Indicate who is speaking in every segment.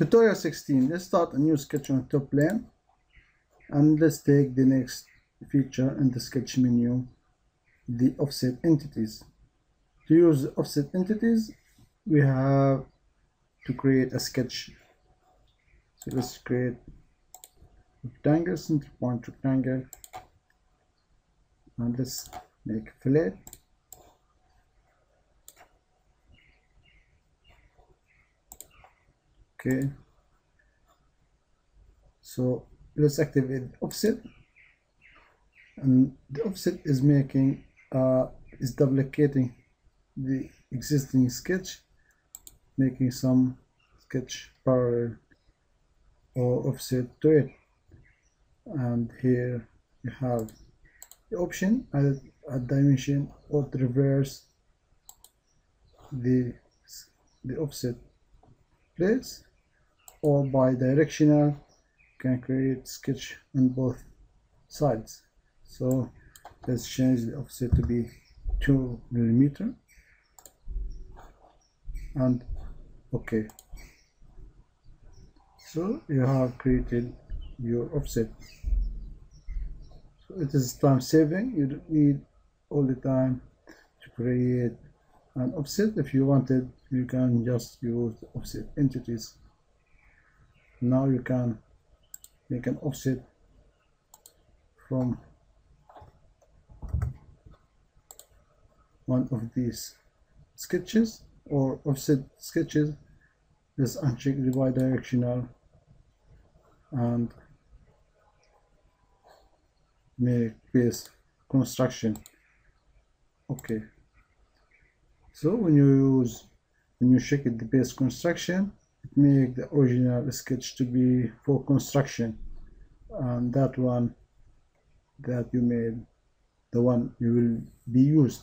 Speaker 1: tutorial 16 let's start a new sketch on top plane and let's take the next feature in the sketch menu the offset entities. To use offset entities we have to create a sketch. So let's create rectangle center point rectangle and let's make fillet okay. So let's activate offset. And the offset is making uh, is duplicating the existing sketch making some sketch parallel or offset to it. And here you have the option add a dimension or reverse the the offset place or bidirectional can create sketch on both sides. So let's change the offset to be 2 millimeter. And okay. So you have created your offset. So it is time saving. You don't need all the time to create an offset. If you wanted you can just use offset entities now you can make an offset from one of these sketches or offset sketches just uncheck the bidirectional and make base construction. Okay. So when you use when you check it the base construction make the original sketch to be for construction. And that one that you made the one you will be used.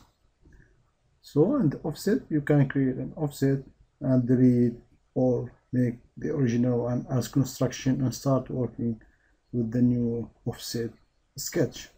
Speaker 1: So the offset you can create an offset and delete or make the original one as construction and start working with the new offset sketch